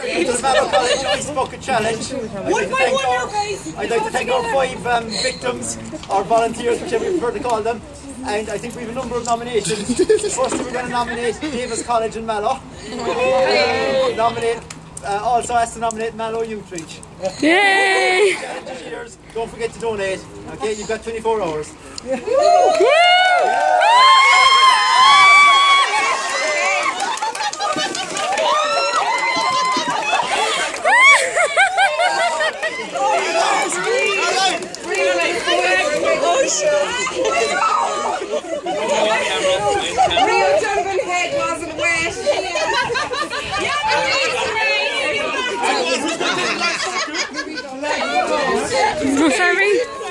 to the Mallow College Ice Bucket Challenge. I'd like to thank our, I'd like to thank our five um, victims, our volunteers, whichever you prefer to call them. And I think we have a number of nominations. First, we're going to nominate Davis College in Mallow. Nominate, uh, also has to nominate Mallow Youth Reach. Yay! Cheers. Don't forget to donate. Okay, you've got 24 hours. Real Donovan head wasn't wet. Go, sorry.